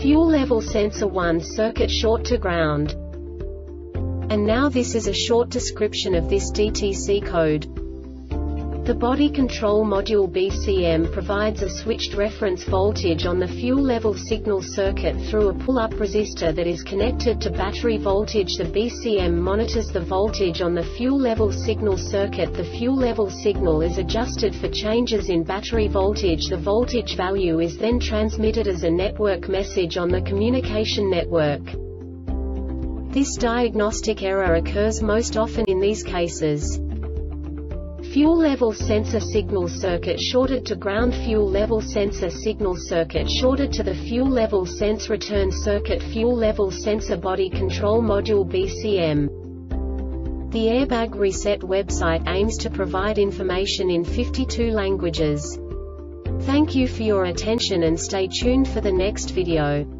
Fuel level sensor 1 circuit short to ground. And now this is a short description of this DTC code. The body control module BCM provides a switched reference voltage on the fuel level signal circuit through a pull-up resistor that is connected to battery voltage. The BCM monitors the voltage on the fuel level signal circuit. The fuel level signal is adjusted for changes in battery voltage. The voltage value is then transmitted as a network message on the communication network. This diagnostic error occurs most often in these cases. Fuel level sensor signal circuit shorted to ground Fuel level sensor signal circuit shorted to the fuel level sense return circuit Fuel level sensor body control module BCM The Airbag Reset website aims to provide information in 52 languages. Thank you for your attention and stay tuned for the next video.